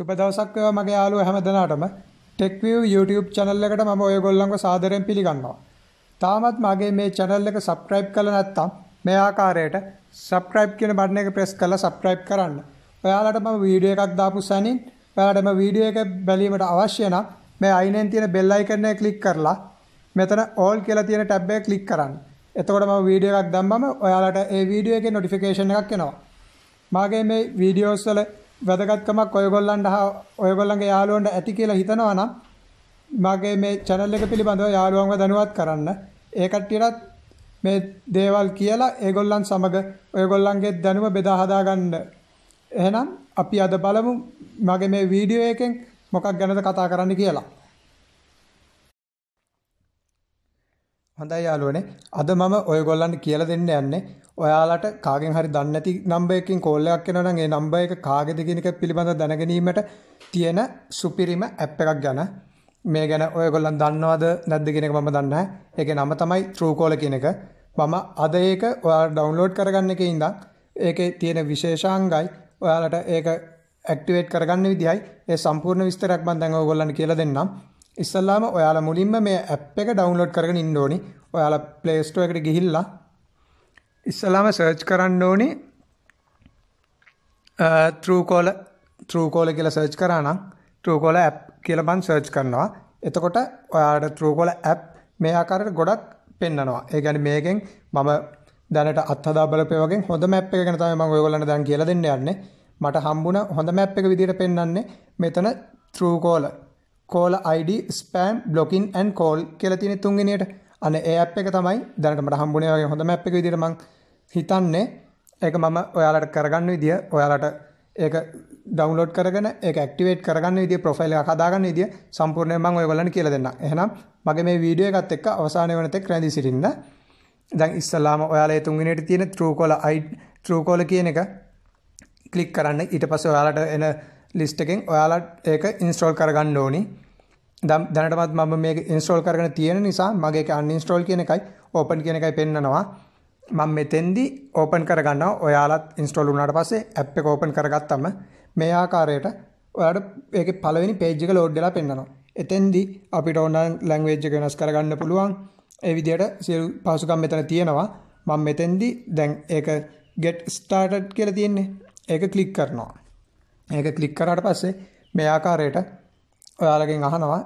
සුබ දවසක් වේවා මගේ යාළුවෝ හැමදෙනාටම TechView YouTube channel එකට මම ඔයගොල්ලන්ව සාදරයෙන් පිළිගන්නවා. තාමත් මගේ මේ channel එක subscribe කරලා නැත්නම් මේ ආකාරයට subscribe කියන බටන් එක press කරලා subscribe කරන්න. ඔයාලට මම වීඩියෝ එකක් දාපු සැනින් ඔයාලට මේ වීඩියෝ එක බැලීමට අවශ්‍ය නම් මේ අයිනෙන් තියෙන bell icon එක click කරලා මෙතන all කියලා තියෙන tab එක click කරන්න. එතකොට මම වීඩියෝ එකක් දැම්මම ඔයාලට ඒ වීඩියෝ එකේ notification එකක් එනවා. මාගේ මේ වීඩියෝස් වල වැදගත්කමක් ඔයගොල්ලන්ට හා ඔයගොල්ලන්ගේ යාළුවන්ට ඇති කියලා හිතනවා නම් මගේ මේ channel එක පිළිබඳව යාළුවන්ව දැනුවත් කරන්න. ඒ කට්ටියටත් මේ දේවල් කියලා ඒගොල්ලන් සමග ඔයගොල්ලන්ගේ දැනුම බෙදා හදා ගන්න. එහෙනම් අපි අද බලමු මගේ මේ වීඩියෝ එකෙන් මොකක් ගැනද කතා කරන්න කියලා. හොඳයි යාළුවනේ අද මම ඔයගොල්ලන්ට කියලා දෙන්න යන්නේ ඔයාලට කාගෙන් හරි දන්නේ නැති නම්බර් එකකින් කෝල් එකක් එනවා නම් ඒ නම්බර් එක කාගේද කියන එක පිළිබඳව දැනගැනීමට තියෙන සුපිරිම ඇප් එකක් ගැන මේ ගැන ඔයගොල්ලන් දන්නවද නැද්ද කියන එක මම දන්නේ නැහැ. ඒකේ නම තමයි Truecaller කියන එක. මම අද ඒක ඔයාලා ඩවුන්ලෝඩ් කරගන්න එකේ ඉඳන් ඒකේ තියෙන විශේෂාංගයි ඔයාලට ඒක ඇක්ටිවේට් කරගන්න විදිහයි ඒ සම්පූර්ණ විස්තරයක් මම දැන් ඔයගොල්ලන්ට කියලා දෙන්නම්. ඉස්සල්ලාම ඔයාලා මුලින්ම මේ ඇප් එක ඩවුන්ලෝඩ් කරගෙන ඉන්න ඕනි. ඔයාලා Play Store එකට ගිහිල්ලා ඉස්සල්ලාම සර්ච් කරන්න ඕනි Truecaller Truecaller කියලා සර්ච් කරා නම් Truecaller app කියලා මම සර්ච් කරනවා. එතකොට ඔයාලට Truecaller app මේ ආකාරයට ගොඩක් පෙන්නනවා. ඒ කියන්නේ මේකෙන් මම දැනට අත්හදා බලපේ වගේ හොඳ මැප් එක ගැන තමයි මම ඔයගොල්ලන්ට දැන් කියලා දෙන්න යන්නේ. මට හම්බුණ හොඳ මැප් එක විදිහට පෙන්වන්නේ මෙතන Truecaller call ID spam blocking and call කියලා තියෙන තුන්වෙනියට අනේ ඒ ඇප් එක තමයි දැනට මට හම්බුනේ වගේ හොඳ මැප් එක විදිහට මම හිතන්නේ ඒක මම ඔයාලට කරගන්න විදිය ඔයාලට ඒක ඩවුන්ලෝඩ් කරගෙන ඒක ඇක්ටිවේට් කරගන්න විදිය ප්‍රොෆයිල් එකක් හදාගන්න විදිය සම්පූර්ණයෙන් මම ඔයගොල්ලන්ට කියලා දෙන්නම්. එහෙනම් මගේ මේ වීඩියෝ එකත් එක්ක අවසානයේ වෙනතෙක් රැඳී සිටින්න. දැන් ඉස්සලාම ඔයාලා ඒ තුන්වෙනියට තියෙන Truecaller ID Truecaller කියන එක ක්ලික් කරන්න. ඊට පස්සේ ඔයාලට එන ලිස්ට් එකෙන් ඔයාලා ඒක ඉන්ස්ටෝල් කරගන්න ඕනි. දැනටමත් මම මේක ඉන්ස්ටෝල් කරගෙන තියෙන නිසා මගේ ඒක අන්ඉන්ස්ටෝල් කියන එකයි ඕපන් කියන එකයි පෙන්නනවා. මම මෙතෙන්දි ඕපන් කරගන්නවා. ඔයාලත් ඉන්ස්ටෝල් වුණාට පස්සේ ඇප් එක ඕපන් කරගත්තම මේ ආකාරයට ඔයාලට ඒකේ පළවෙනි පේජ් එක ලෝඩ් වෙලා පෙන්නනවා. එතෙන්දි අපිට ඕන ලැන්ග්වේජ් එක වෙනස් කරගන්න පුළුවන්. ඒ විදිහට සියලු පහසුකම් මෙතන තියෙනවා. මම මෙතෙන්දි දැන් ඒක get started කියලා තියෙන්නේ. ඒක ක්ලික් කරනවා. ඒක ක්ලික් කරාට පස්සේ මේ ආකාරයට ඔයාලගෙන් අහනවා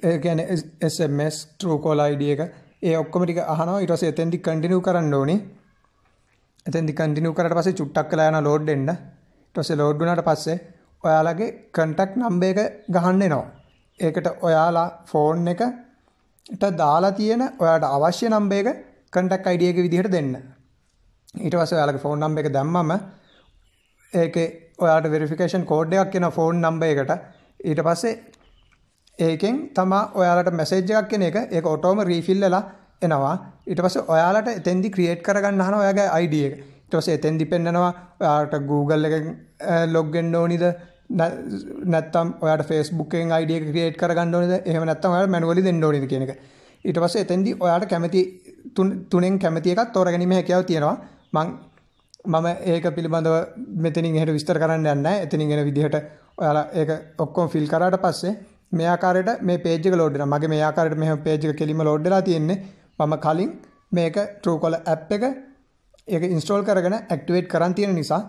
ඒ කියන්නේ SMS Truecaller ID එක ඒ ඔක්කොම ටික අහනවා ඊට පස්සේ එතෙන්දි කන්ටිනියු කරන්න ඕනේ. එතෙන්දි කන්ටිනියු කරාට පස්සේ චුට්ටක් වෙලා යනවා ලෝඩ් වෙන්න. ඊට පස්සේ ලෝඩ් වුණාට පස්සේ ඔයාලගේ contact number එක ගහන්න එනවා. ඒකට ඔයාලා ෆෝන් එකට දාලා තියෙන ඔයාලට අවශ්‍ය number එක contact ID එක විදිහට දෙන්න. ඊට පස්සේ ඔයාලගේ ෆෝන් number එක දැම්මම ඒකේ ඔයාලට වෙරිෆිකේෂන් කෝඩ් එකක් එන ෆෝන් නම්බර් එකට. ඊට පස්සේ ඒකෙන් තමා ඔයාලට මැසේජ් එකක් එන එක ඒක ඔටෝම රීෆිල් වෙලා එනවා. ඊට පස්සේ ඔයාලට එතෙන්දි ක්‍රියේට් කරගන්න අහනවා ඔයාගේ ID එක. ඊට පස්සේ එතෙන්දි පෙන්නනවා ඔයාලට Google එකෙන් ලොග් වෙන්න ඕනිද? නැත්තම් ඔයාට Facebook එකෙන් ID එක ක්‍රියේට් කරගන්න ඕනිද? එහෙම නැත්තම් ඔයාලා මැනුවලි දෙන්න ඕනිද කියන එක. ඊට පස්සේ එතෙන්දි ඔයාලට කැමති තුනෙන් කැමති එකක් තෝරගැනීමේ හැකියාව තියෙනවා. මං මම ඒක පිළිබඳව මෙතනින් එහෙට විස්තර කරන්න යන්නේ නැහැ. එතනින් එන විදිහට ඔයාලා ඒක ඔක්කොම ෆිල් කරාට පස්සේ මේ ආකාරයට මේ පේජ් එක ලෝඩ් වෙනවා. මගේ මේ ආකාරයට මෙහෙම පේජ් එක කෙලින්ම ලෝඩ් වෙලා තියෙන්නේ. මම කලින් මේක Truecaller app එක ඒක ඉන්ස්ටෝල් කරගෙන ඇක්ටිවේට් කරන් තියෙන නිසා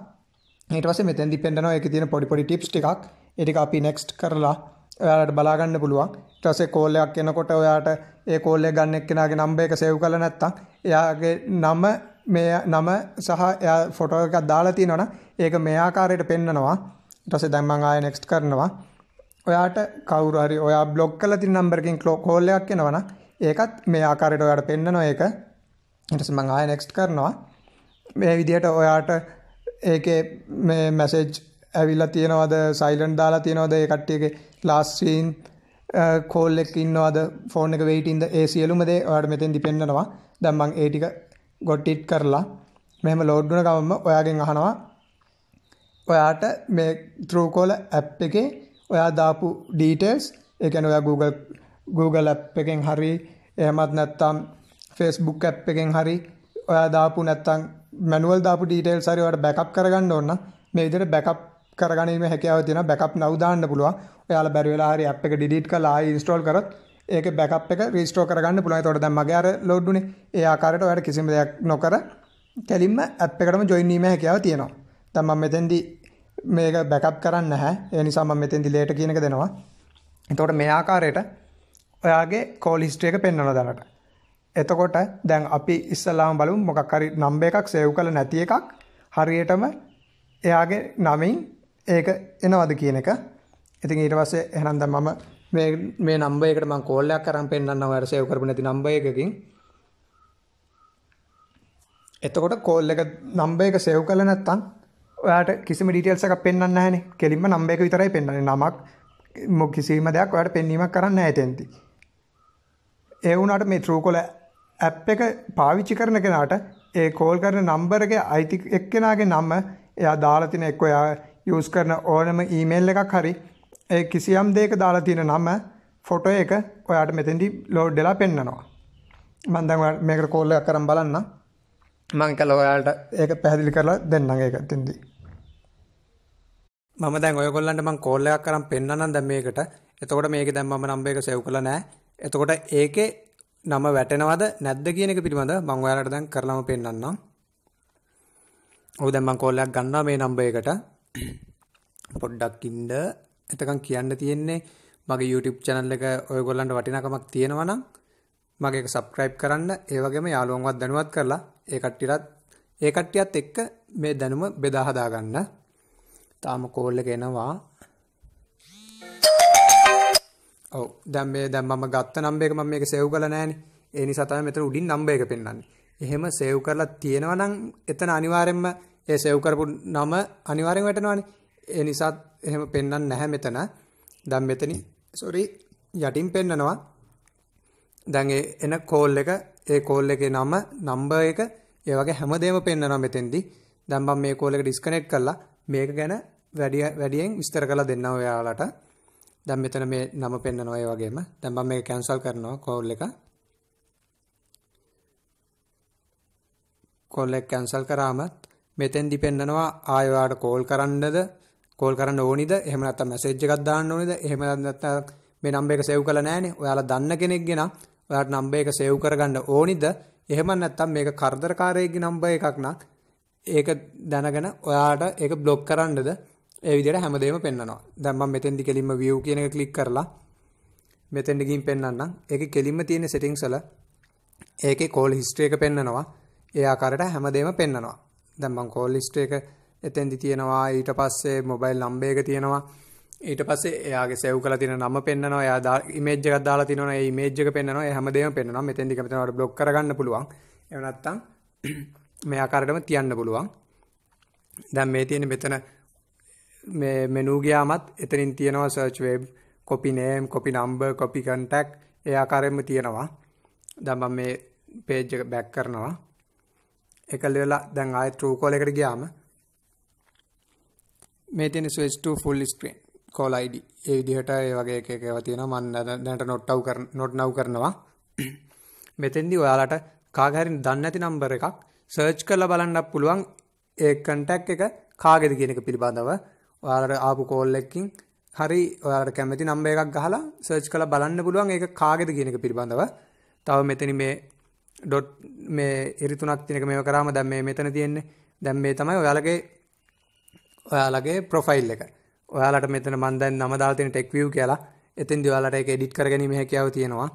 ඊට පස්සේ මෙතෙන්දි පෙන්නනවා ඒකේ තියෙන පොඩි පොඩි ටිප්ස් ටිකක්. ඒ ටික අපි next කරලා ඔයාලට බලා ගන්න පුළුවන්. ඊට පස්සේ කෝල් එකක් එනකොට ඔයාට ඒ කෝල් එක ගන්න එක්කෙනාගේ නම්බර් එක සේව් කරලා නැත්නම් එයාගේ නම මේ නම සහ එයා ෆොටෝ එකක් දාලා තියෙනවනම් ඒක මේ ආකාරයට පෙන්නනවා. ඊට පස්සේ දැන් මම ආයෙ next කරනවා. ඔයාට කවුරු හරි ඔයා බ්ලොක් කරලා තියෙන නම්බර් එකකින් කෝල් එකක් එනවනම් ඒකත් මේ ආකාරයට ඔයාට පෙන්නනවා ඒක. ඊට පස්සේ මම ආයෙ next කරනවා. මේ විදිහට ඔයාට ඒකේ මේ මැසේජ් ඇවිල්ලා තියෙනවද සයිලන්ට් දාලා තියෙනවද ඒ කට්ටියගේ ලාස්ට් සීන් කෝල් එකක ඉන්නවද ෆෝන් එක වෙයිටින්ද ඒ සියලුම දේ ඔයාට මෙතෙන්දි පෙන්නනවා. දැන් මම ඒ ටික ගොට්ටිට් කරලා මෙහෙම ලෝඩ් වුණ ගමන්ම ඔයාගෙන් අහනවා ඔයාට මේ Truecaller app එකේ ඔයා දාපු details ඒ කියන්නේ ඔයා Google Google app එකෙන් හරි එහෙමත් නැත්නම් Facebook app එකෙන් හරි ඔයා දාපු නැත්නම් මැනුවල් දාපු details හරි ඔයාට backup කරගන්න ඕන නම් මේ විදිහට backup කරගැනීමේ හැකියාව තියෙනවා බෑකප් නව් දාන්න පුළුවන්. ඔයාලා බැරි වෙලා හරි ඇප් එක ඩිලීට් කරලා ආයෙ ඉන්ස්ටෝල් කරොත් ඒක බෑකප් එක රීස්ටෝර් කරගන්න පුළුවන්. ඒතකොට දැන් මගේ අර ලෝඩ් උනේ. ඒ ආකාරයට ඔයාලට කිසිම දෙයක් නොකර කෙලින්ම ඇප් එකටම ජොයින් වීමේ හැකියාව තියෙනවා. දැන් මම මෙතෙන්දි මේක බෑකප් කරන්නේ නැහැ. ඒ නිසා මම මෙතෙන්දි ලේටර් කියන එක දෙනවා. එතකොට මේ ආකාරයට ඔයාගේ කෝල් හිස්ට්‍රි එක පෙන්වනවා දැනට. එතකොට දැන් අපි ඉස්සලාම බලමු මොකක් හරි නම්බර් එකක් සේව් කරලා නැති එකක් හරියටම එයාගේ නමින් ඒක එනවද කියන එක. ඉතින් ඊට පස්සේ එහෙනම් දැන් මම මේ මේ නම්බර් එකට මම කෝල් එකක් කරන් පෙන්නන්නම් ඔයාලා සේව් කරපු නැති නම්බර් එකකින්. එතකොට කෝල් එක නම්බර් එක සේව් කරලා නැත්නම් ඔයාට කිසිම ඩීටේල්ස් එකක් පෙන්වන්න නැහැනේ. කෙලින්ම නම්බර් එක විතරයි පෙන්වන්නේ. නමක් කිසිම දෙයක් ඔයාට පෙන්වීමක් කරන්න නැහැ එතෙන්දී. ඒ වුණාට මේ Truecaller ඇප් එක පාවිච්චි කරන කෙනාට ඒ කෝල් කරන නම්බර් එකේ අයිති එක්කෙනාගේ නම එයා දාලා තියෙන එක්ක එයා යූස් කරන ඕනම ඊමේල් එකක් හරි ඒ කිසියම් දෙයක දාලා තියෙන නම ෆොටෝ එක ඔයාට මෙතෙන්දි ලෝඩ් වෙලා පෙන්නනවා. මම දැන් මේකට කෝල් එකක් කරන් බලන්න. මම කළා ඔයාලට ඒක පැහැදිලි කරලා දෙන්නම් ඒක එතෙන්දි. මම දැන් ඔයගොල්ලන්ට මම කෝල් එකක් කරන් පෙන්නන්නම් දැන් මේකට. එතකොට මේකේ දැන් මම නම්බර් එක සේව් කරලා නැහැ. එතකොට ඒකේ නම වැටෙනවද නැද්ද කියන එක පිළිබඳව මම ඔයාලට දැන් කරලාම පෙන්නන්නම්. ඔව් දැන් මම කෝල් එකක් ගන්නවා මේ නම්බර් එකට. පොඩ්ඩක් ඉන්න. එතකන් කියන්න තියෙන්නේ මගේ YouTube channel එක ඔයගොල්ලන්ට වටිනාකමක් තියෙනවා නම් මගේ එක subscribe කරන්න. ඒ වගේම යාළුවන්වත් දැනුවත් කරලා ඒ කට්ටියටත් ඒ කට්ටියත් එක්ක මේ දැනුම බෙදා හදා ගන්න. තාම කෝල් එක එනවා. ඔව් දැන් මේ දැන් මම ගත්ත නම්බර් එක මම මේක සේව් කරලා නැහනේ. ඒ නිසා තමයි මෙතන උඩින් නම්බර් එක පෙන්වන්නේ. එහෙම සේව් කරලා තියෙනවා නම් එතන අනිවාර්යෙන්ම ඒ සේව් කරපු නම අනිවාර්යෙන් වැටෙනවානේ. ඒ නිසා එහෙම පෙන්වන්නේ නැහැ මෙතන. දැන් මෙතන sorry යටින් පෙන්නනවා. දැන් ඒ එන කෝල් එක ඒ කෝල් එකේ නම නම්බර් එක ඒ වගේ හැමදේම පෙන්වනවා මෙතෙන්දී. දැන් මම මේ කෝල් එක ඩිස්කනෙක්ට් කරලා මේක ගැන වැඩි වැඩියෙන් විස්තර කරලා දෙන්නම් ඔයාලට. දැන් මෙතන මේ නම පෙන්නනවා ඒ වගේම. දැන් මම මේක කැන්සල් කරනවා කෝල් එක. කෝල් එක කැන්සල් කරාම මෙතෙන්දි පෙන්නනවා ආය ඔයාලට කෝල් කරන්නද කෝල් කරන්න ඕනිද එහෙම නැත්නම් මැසේජ් එකක් දාන්න ඕනිද එහෙම නැත්නම් මේ නම්බර් එක සේව් කරලා නැහනේ ඔයාලා දන්න කෙනෙක් ගෙන ඔයාලට නම්බර් එක සේව් කරගන්න ඕනිද එහෙම නැත්නම් මේක කරදරකාරයෙක්ගේ නම්බර් එකක් නම් ඒක දැනගෙන ඔයාට ඒක බ්ලොක් කරන්නද ඒ විදිහට හැමදේම පෙන්වනවා. දැන් මම මෙතෙන්දි කෙලින්ම view කියන එක ක්ලික් කරලා මෙතෙන්දි ගිහින් පෙන්වන්නම්. ඒකේ කෙලින්ම තියෙන settings වල ඒකේ call history එක පෙන්වනවා. ඒ ආකාරයට හැමදේම පෙන්වනවා. දැන් මම call history එක එතෙන්දි තියෙනවා. ඊට පස්සේ mobile number එක තියෙනවා. ඊට පස්සේ එයාගේ සේව් කරලා තියෙන නම පෙන්වනවා. එයා ඉමේජ් එකක් දාලා තිනවනේ. ඒ ඉමේජ් එක පෙන්වනවා. ඒ හැමදේම පෙන්වනවා. මෙතෙන්දි කැමති වෙනවට බ්ලොක් කරගන්න පුළුවන්. එහෙම නැත්නම් මේ ආකාරයටම තියන්න පුළුවන්. දැන් මේ තියෙන මෙතන මේ මෙනු ගියාමත් එතනින් තියෙනවා search web, copy name, copy number, copy contact ඒ ආකාරයෙන්ම තියෙනවා. දැන් මම මේ page එක back කරනවා. ඒක ලෙවලා දැන් ආයෙත් Truecaller එකට ගියාම මේ තියෙන switch to full screen. Call ID ඒ විදිහට ඒ වගේ එක එක ඒවා තියෙනවා. මම දැනට not now කරන not now කරනවා. මෙතෙන්දී ඔයාලට කාගේ හරි දන්නේ නැති නම්බර් එකක් සර්ච් කරලා බලන්නත් පුළුවන්. ඒ contact එක කාගේද කියන එක පිළිබඳව. ඔයාලට ආපු කෝල් එකකින් හරි ඔයාලට කැමති නම්බර් එකක් ගහලා සර්ච් කරලා බලන්න පුළුවන් ඒක කාගේද කියන එක පිළිබඳව. තව මෙතන මේ ඩොට් මේ ඉරි තුනක් තියෙනක මේව කරාම දැන් මේ මෙතන තියෙන්නේ. දැන් මේ තමයි ඔයාලගේ ඔයාලගේ ප්‍රොෆයිල් එක. ඔයාලට මෙතන මම දැන් නම දාලා තියෙන ටෙක් view කියලා. එතෙන්දී ඔයාලට ඒක එඩිට් කරගැනීමේ හැකියාව තියෙනවා.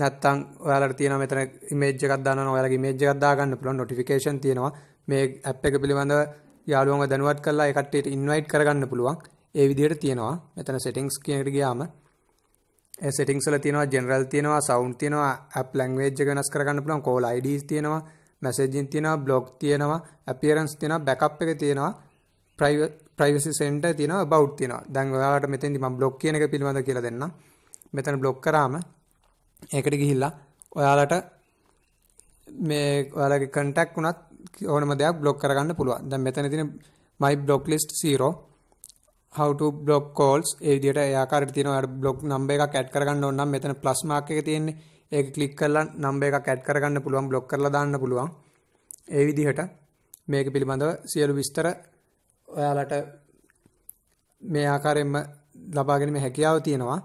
නැත්තම් ඔයාලට තියෙනවා මෙතන ඉමේජ් එකක් දානවා ඔයාලගේ ඉමේජ් එකක් දාගන්න පුළුවන් නොටිෆිකේෂන් තියෙනවා. මේ ඇප් එක පිළිබඳව යාළුවන්ව දැනුවත් කරලා ඒ කට්ටියට ඉන්වයිට් කරගන්න පුළුවන්. ඒ විදිහට තියෙනවා. මෙතන settings කියන එකට ගියාම ඒ settings වල තියෙනවා general තියෙනවා sound තියෙනවා app language එක වෙනස් කරගන්න පුළුවන් call IDs තියෙනවා messaging තියෙනවා blog තියෙනවා appearance තියෙනවා backup එක තියෙනවා private privacy center තියෙනවා about තියෙනවා. දැන් ඔයාලට මෙතෙන්දි මම blog කියන එක පිළිබඳව කියලා දෙන්නම්. මෙතන blog කරාම ඒකට ගිහිල්ලා ඔයාලට මේ ඔයාලගේ contact උනත් ඕනම දෙයක් බ්ලොක් කරගන්න පුළුවන්. දැන් මෙතන තියෙන my block list 0 how to block calls ඒ විදිහට ඒ ආකාරයට තියෙනවා. ඔයාලට block number එකක් add කරගන්න ඕන නම් මෙතන plus mark එක තියෙන්නේ. ඒක ක්ලික් කරලා number එකක් add කරගන්න පුළුවන්, block කරලා දාන්න පුළුවන්. ඒ විදිහට මේක පිළිබඳව සියලු විස්තර ඔයාලට මේ ආකාරයෙන්ම ලබා ගැනීම හැකියාව තියෙනවා.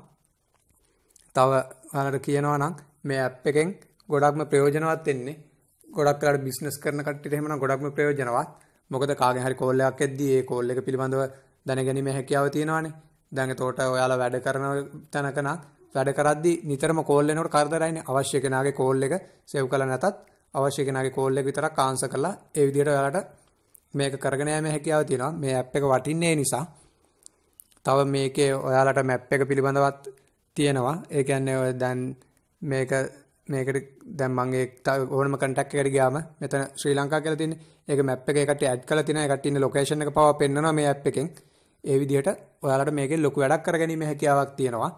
තව ඔයාලට කියනවා නම් මේ ඇප් එකෙන් ගොඩක්ම ප්‍රයෝජනවත් වෙන්නේ. ගොඩක් වෙලාට බිස්නස් කරන කට්ටියට එහෙමනම් ගොඩක්ම ප්‍රයෝජනවත්. මොකද කාගෙන් හරි කෝල් එකක් එද්දී ඒ කෝල් එක පිළිබඳව දැනගැනීමේ හැකියාව තියෙනවානේ. දැන් එතකොට ඔයාලා වැඩ කරන තැනක නම් වැඩ කරද්දී නිතරම කෝල් එනකොට කරදරයිනේ. අවශ්‍ය කෙනාගේ කෝල් එක සේව් කරලා නැතත් අවශ්‍ය කෙනාගේ කෝල් එක විතරක් ආන්සර් කරලා ඒ විදිහට ඔයාලට මේක කරගෙන යෑමේ හැකියාව තියෙනවා. මේ ඇප් එක වටින්නේ නිසා. තව මේකේ ඔයාලට මැප් එක පිළිබඳවත් තියෙනවා. ඒ කියන්නේ ඔය දැන් මේක මේකට දැන් මම ඒ ඕනම කන්ටැක්ට් එකකට ගියාම මෙතන ශ්‍රී ලංකා කියලා තියෙන්නේ. ඒක මැප් එකේ කට්ටිය ඇඩ් කරලා තියෙනවා. ඒ කට්ටිය ඉන්න ලොකේෂන් එක පවා පෙන්නනවා මේ ඇප් එකෙන්. ඒ විදිහට ඔයාලට මේකෙන් ලොකු වැඩක් කරගැනීමේ හැකියාවක් තියෙනවා.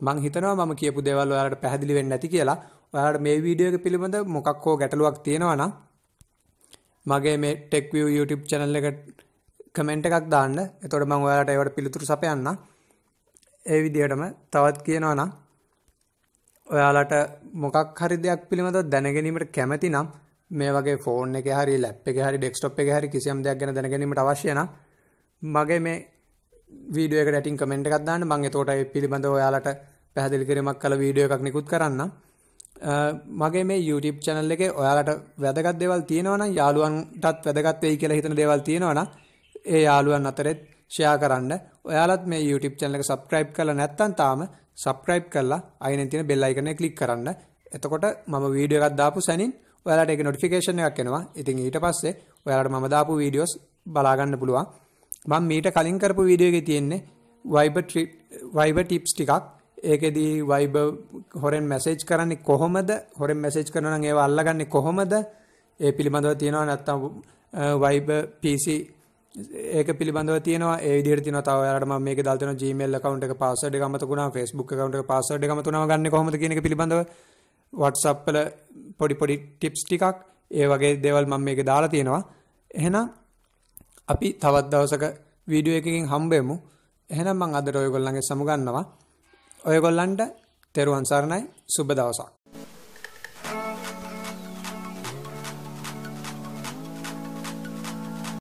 මං හිතනවා මම කියපු දේවල් ඔයාලට පැහැදිලි වෙන්නේ නැති කියලා. ඔයාලට මේ වීඩියෝ එක පිළිබඳ මොකක් හෝ ගැටලුවක් තියෙනවා නම් මගේ මේ TechView YouTube channel එකට කමෙන්ට් එකක් දාන්න. එතකොට මම ඔයාලට ඒවට පිළිතුරු සපයන්නම්. ඒ විදිහටම තවත් කියනවා නම් ඔයාලට මොකක් හරි දෙයක් පිළිබඳව දැනගැනීමට කැමති නම් මේ වගේ ෆෝන් එකේ හරි ලැප් එකේ හරි ඩෙස්ක්ටොප් එකේ හරි කිසියම් දෙයක් ගැන දැනගැනීමට අවශ්‍ය නම් මගේ මේ වීඩියෝ එකට යටින් කමෙන්ට් එකක් දාන්න මම එතකොට ඒ පිළිබඳව ඔයාලට පැහැදිලි කිරීමක් කළ වීඩියෝ එකක් නිකුත් කරන්නම් මගේ මේ YouTube channel එකේ ඔයාලට වැදගත් දේවල් තියෙනවා නම් යාළුවන්ටත් වැදගත් වෙයි කියලා හිතන දේවල් තියෙනවා නම් ඒ යාළුවන් අතරෙත් ෂෙයා කරන්න. ඔයාලත් මේ YouTube channel එක subscribe කරලා නැත්නම් තාම subscribe කරලා අයිනෙන් තියෙන bell icon එක click කරන්න. එතකොට මම වීඩියෝ එකක් දාපු සැනින් ඔයාලට ඒක notification එකක් එනවා. ඉතින් ඊට පස්සේ ඔයාලට මම දාපු වීඩියෝස් බලා ගන්න පුළුවන්. මම මීට කලින් කරපු වීඩියෝ එකේ තියෙන්නේ Viber Viber tips ටිකක්. ඒකෙදී Viber හොරෙන් මැසේජ් කරන්නේ කොහොමද? හොරෙන් මැසේජ් කරනවා නම් ඒව අල්ලගන්නේ කොහොමද? ඒ පිළිබඳව තියෙනවා නැත්නම් Viber PC ඒක පිළිබඳව තියෙනවා. ඒ විදිහට තියෙනවා තව ඔයාලට මම මේකේ දාලා තියෙනවා Gmail account එක password එක අමතක වුණා Facebook account එක password එක අමතක වුණාම ගන්න කොහොමද කියන එක පිළිබඳව WhatsApp වල පොඩි පොඩි tips ටිකක්. ඒ වගේ දේවල් මම මේකේ දාලා තියෙනවා. එහෙනම් අපි තවත් දවසක වීඩියෝ එකකින් හම්බෙමු. එහෙනම් මම අදට ඔයගොල්ලන්ගේ සමු ගන්නවා. ඔයගොල්ලන්ට තෙරුවන් සරණයි. සුබ දවසක්.